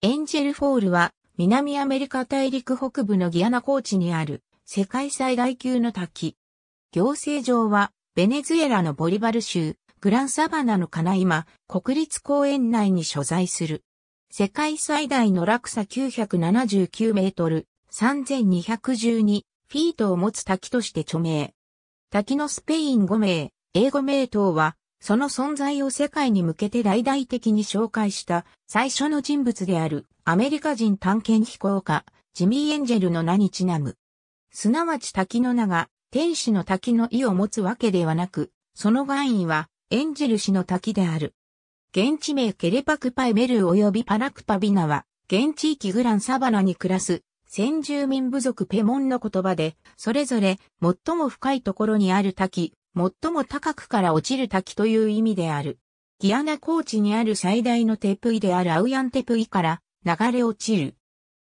エンジェルフォールは南アメリカ大陸北部のギアナ高地にある世界最大級の滝。行政上はベネズエラのボリバル州グランサバナのカナイマ国立公園内に所在する。世界最大の落差979メートル3212フィートを持つ滝として著名。滝のスペイン語名、英語名等は、その存在を世界に向けて大々的に紹介した最初の人物であるアメリカ人探検飛行家ジミー・エンジェルの名にちなむ。すなわち滝の名が天使の滝の意を持つわけではなく、その願意はエンジェル氏の滝である。現地名ケレパクパイメル及びパラクパビナは、現地域グランサバナに暮らす先住民部族ペモンの言葉で、それぞれ最も深いところにある滝、最も高くから落ちる滝という意味である。ギアナ高地にある最大のテプイであるアウヤンテプイから流れ落ちる。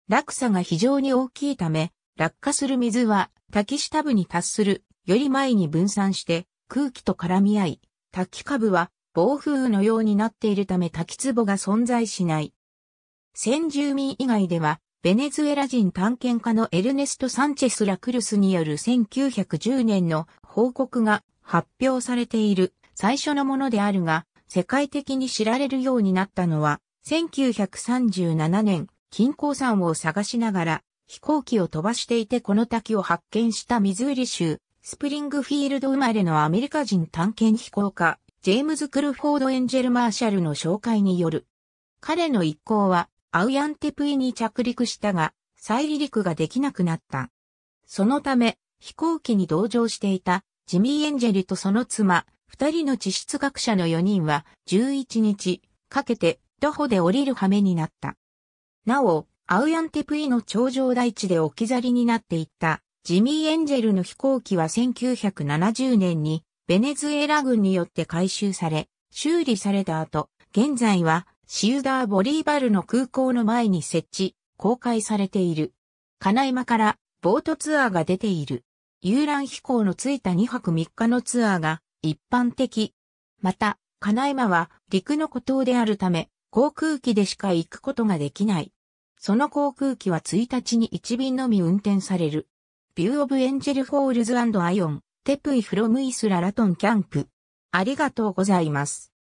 落差が非常に大きいため、落下する水は滝下部に達するより前に分散して空気と絡み合い、滝下部は暴風雨のようになっているため滝壺が存在しない。先住民以外ではベネズエラ人探検家のエルネスト・サンチェス・ラクルスによる1910年の報告が発表されている最初のものであるが、世界的に知られるようになったのは、1937年、金鉱山を探しながら飛行機を飛ばしていてこの滝を発見したミズーリ州、スプリングフィールド生まれのアメリカ人探検飛行家、ジェームズ・クルフォード・エンジェル・マーシャルの紹介による。彼の一行はアウヤンテプイに着陸したが、再離陸ができなくなった。そのため、飛行機に同乗していたジミー・エンジェルとその妻、二人の地質学者の4人は11日かけて徒歩で降りる羽目になった。なお、アウヤンテプイの頂上台地で置き去りになっていったジミー・エンジェルの飛行機は1970年にベネズエラ軍によって回収され、修理された後、現在はシウダーボリーバルの空港の前に設置、公開されている。金山からボートツアーが出ている。遊覧飛行のついた2泊3日のツアーが一般的。また、金山は陸の孤島であるため、航空機でしか行くことができない。その航空機は1日に1便のみ運転される。 View of Angel Falls Auyan, Tepui from Isla Raton Camp。ありがとうございます。